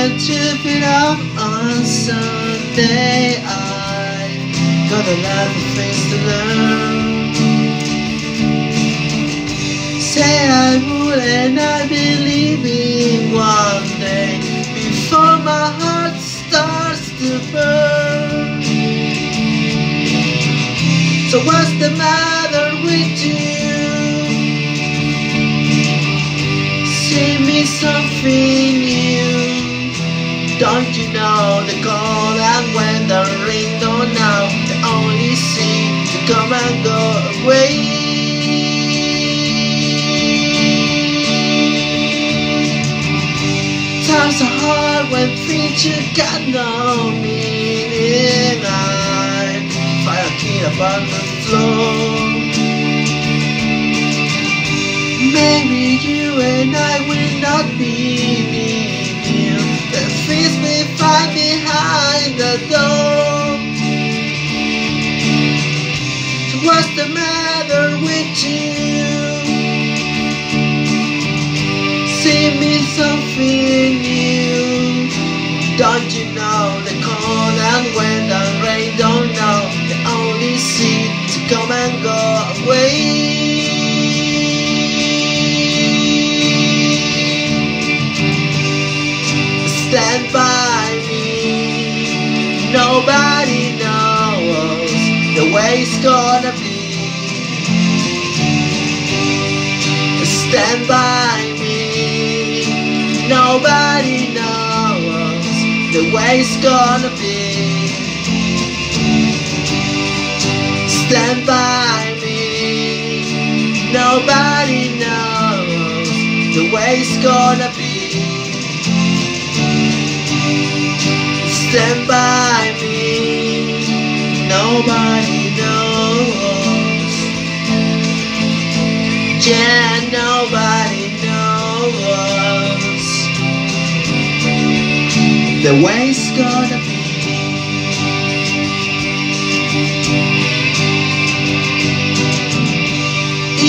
million to fit out on Sunday. I got a lot of things to learn. Say I would and I believe in one day before my heart starts to burn. So what's the matter with you? Say me something. Don't you know the call and when the ring don't know they only seem to come and go away. Times are hard when things you got no meaning. I fire kid upon the floor. Maybe you and I will not be the matter with you? See me something new Don't you know the cold and wind and rain don't know They only seem to come and go away stand by me. Nobody knows the way it's gonna be. Stand by me. Nobody knows the way it's gonna be. Stand by me. Nobody knows the way it's gonna be. stand by me. Nobody the way it's gonna be.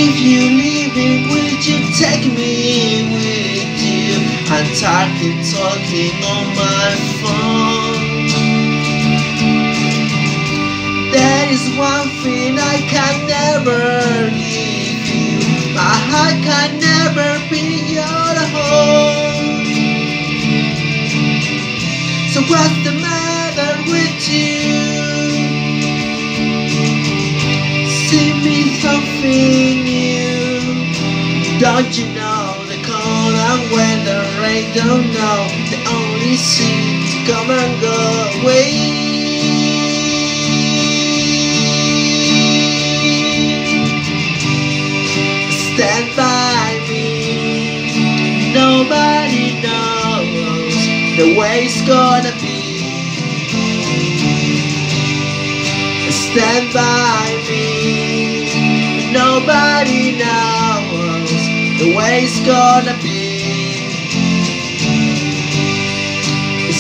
If you leave it, would you take me with you? I'm talking, talking on my phone. That is one thing I can what's the matter with you? See me something new. Don't you know the cold and when the rain don't know they only seem to come and go away. Way it's gonna be. Stand by me. Nobody knows the way it's gonna be.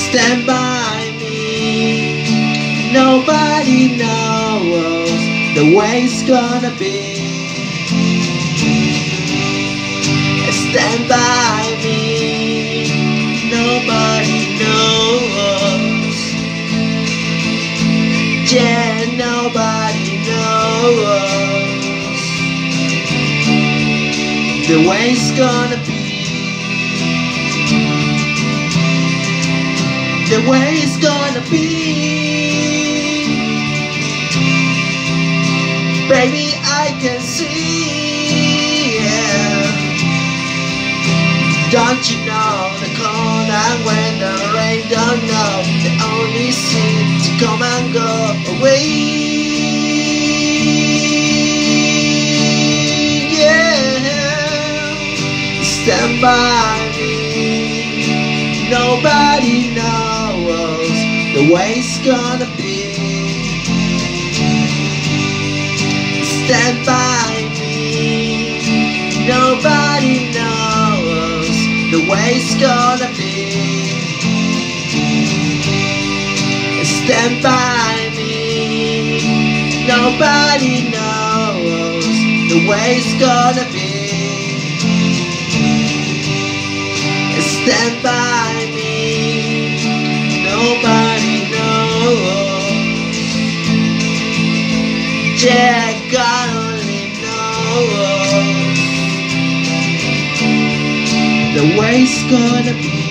Stand by me. Nobody knows the way it's gonna be. Stand by the way it's gonna be. The way it's gonna be. Baby, I can see. Don't you know the cold and when the rain don't know they only seem to come and go away. By me. Nobody knows the way it's gonna be. Stand by me. Nobody knows the way it's gonna be. Stand by me. Nobody knows the way it's gonna be. stand by me. Nobody knows. Jack, God only knows the way's gonna be.